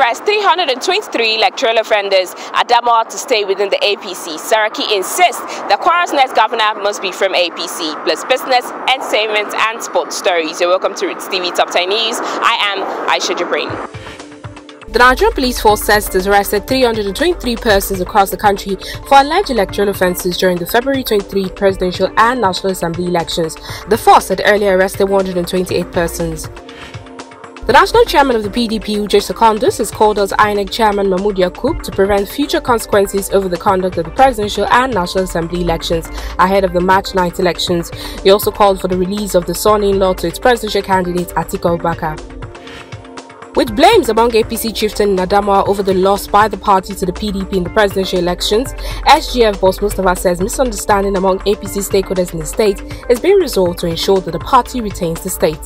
arrest 323 electoral offenders Adamawa to stay within the APC. Saraki insists the Kwara's next governor must be from APC, plus business, entertainment, and sports stories. You're welcome to Roots TV Top 10 News. I am Aisha Jabrin. The Nigerian Police Force says it has arrested 323 persons across the country for alleged electoral offences during the February 23 presidential and National Assembly elections. The force had earlier arrested 128 persons. The national chairman of the PDP, Uche Secondus, has called us INEC chairman Mahmoud Yakub to prevent future consequences over the conduct of the presidential and national assembly elections ahead of the March 9th elections. He also called for the release of the son-in-law to its presidential candidate Atiku Abubakar. With blames among APC chieftain Nadama over the loss by the party to the PDP in the presidential elections, SGF boss Mustapha says misunderstanding among APC stakeholders in the state is being resolved to ensure that the party retains the state.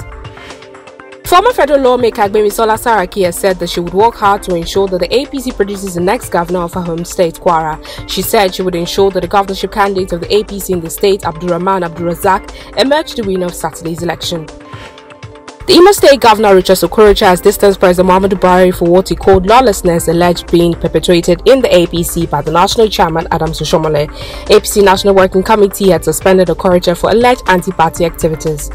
Former federal lawmaker Gbemisola Saraki has said that she would work hard to ensure that the APC produces the next governor of her home state, Kwara. She said she would ensure that the governorship candidate of the APC in the state, Abdurrahman Abdulrazak, emerged the winner of Saturday's election. The Imo State Governor Rochas Okorocha has distanced President Muhammadu Buhari for what he called lawlessness alleged being perpetrated in the APC by the National Chairman Adams Oshiomhole. APC National Working Committee had suspended Okorocha for alleged anti-party activities.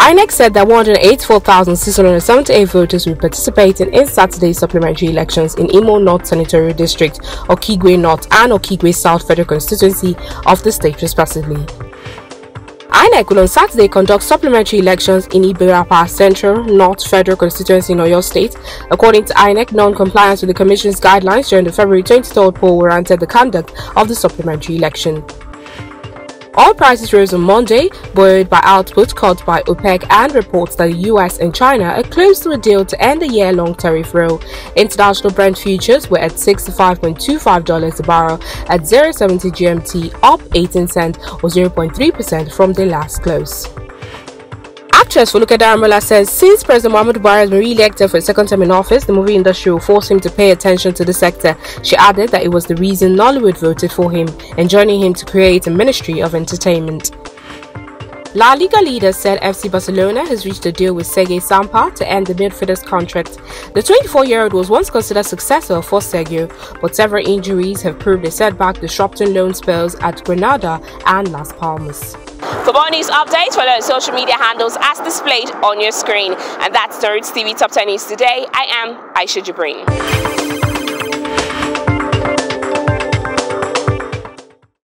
INEC said that 184,678 voters will participate in Saturday's supplementary elections in Imo North Senatorial District, Okigwe North and Okigwe South Federal Constituency of the state respectively. INEC will on Saturday conduct supplementary elections in Ibarapa Central North Federal Constituency in Oyo State. According to INEC, non-compliance with the Commission's guidelines during the February 23rd poll warranted the conduct of the supplementary election. Oil prices rose on Monday, buoyed by output cut by OPEC and reports that the US and China are close to a deal to end the year-long tariff row. International Brent futures were at $65.25 a barrel at 0.70 GMT, up 18 cents or 0.3% from the last close. Actress Foluke Daramola says since President Muhammadu Buhari has been re-elected for a second term in office, the movie industry will force him to pay attention to the sector. She added that it was the reason Nollywood voted for him and joining him to create a Ministry of Entertainment. La Liga leader said FC Barcelona has reached a deal with Sergi Samper to end the midfielder's contract. The 24-year-old was once considered successor for Sergio, but several injuries have proved a setback disrupting loan spells at Granada and Las Palmas. For more news updates, follow our social media handles as displayed on your screen. And that's the TV Top 10 News today. I am Aisha Jabrin.